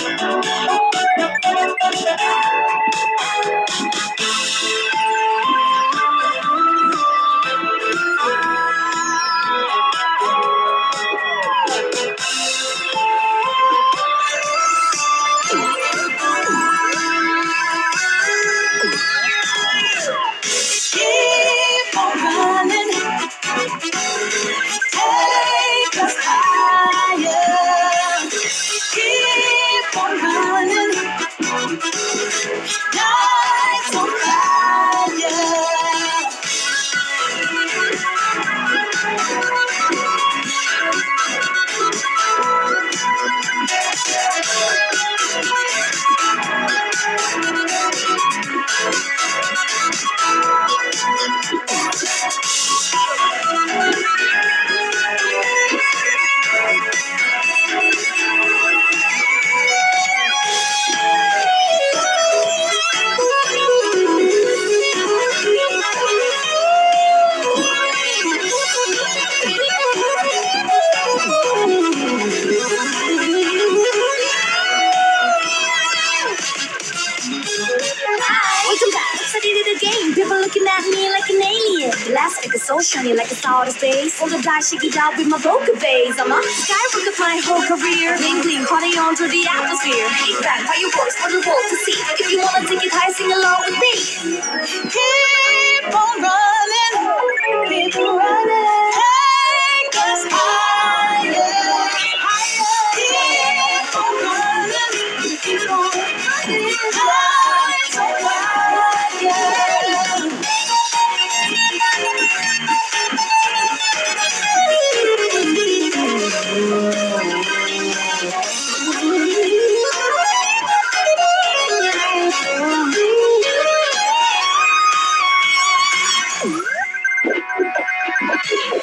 Oh, It again. At me like an alien. Elastic shiny like it's out of space. All the dice shake it out with my vocal bass. I'm a skyrocket my whole career. Bling, party on through the atmosphere. Big bang, by your voice for the world to see. If you wanna take it high, sing along with me. Keep